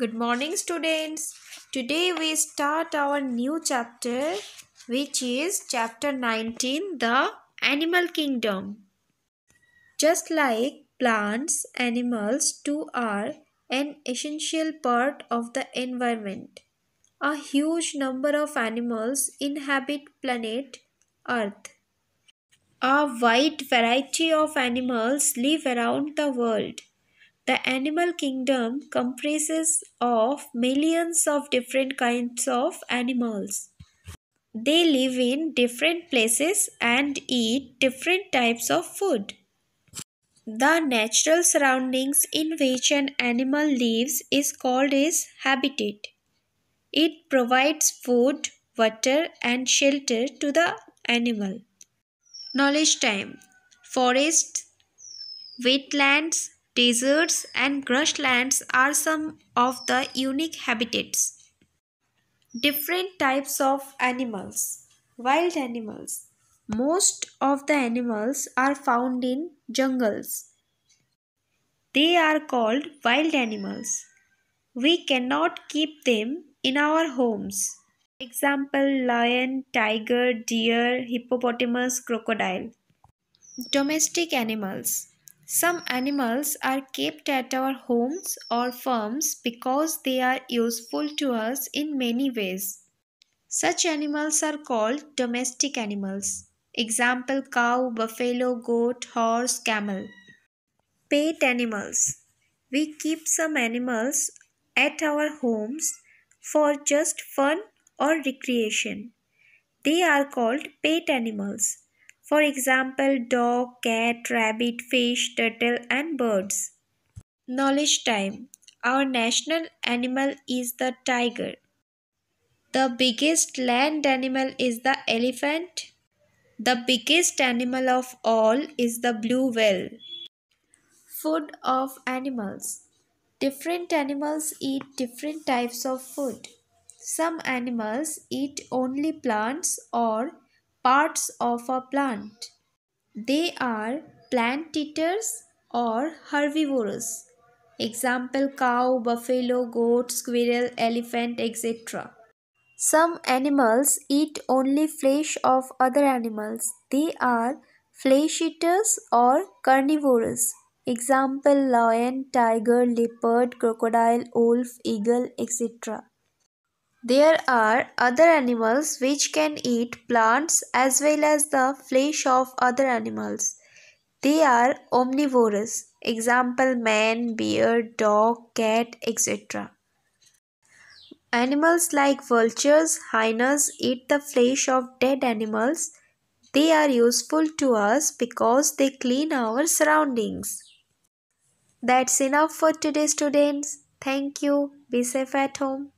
Good morning, students. Today we start our new chapter, which is chapter 19 The Animal Kingdom. Just like plants, animals too are an essential part of the environment. A huge number of animals inhabit planet Earth. A wide variety of animals live around the world. The animal kingdom comprises of millions of different kinds of animals. They live in different places and eat different types of food. The natural surroundings in which an animal lives is called its habitat. It provides food, water and shelter to the animal. Knowledge time. Forests, wetlands, deserts and grasslands are some of the unique habitats. Different types of animals. Wild animals. Most of the animals are found in jungles. They are called wild animals. We cannot keep them in our homes. Example lion, tiger, deer, hippopotamus, crocodile. Domestic animals. Some animals are kept at our homes or farms because they are useful to us in many ways. Such animals are called domestic animals. Example cow, buffalo, goat, horse, camel. Pet animals. We keep some animals at our homes for just fun or recreation. They are called pet animals. For example, dog, cat, rabbit, fish, turtle, and birds. Knowledge time. Our national animal is the tiger. The biggest land animal is the elephant. The biggest animal of all is the blue whale. Food of animals. Different animals eat different types of food. Some animals eat only plants or parts of a plant. They are plant eaters or herbivorous. Example cow, buffalo, goat, squirrel, elephant, etc. Some animals eat only flesh of other animals. They are flesh eaters or carnivorous. Example lion, tiger, leopard, crocodile, wolf, eagle, etc. There are other animals which can eat plants as well as the flesh of other animals. They are omnivorous. Example man, bear, dog, cat, etc. Animals like vultures, hyenas eat the flesh of dead animals. They are useful to us because they clean our surroundings. That's enough for today students. Thank you. Be safe at home.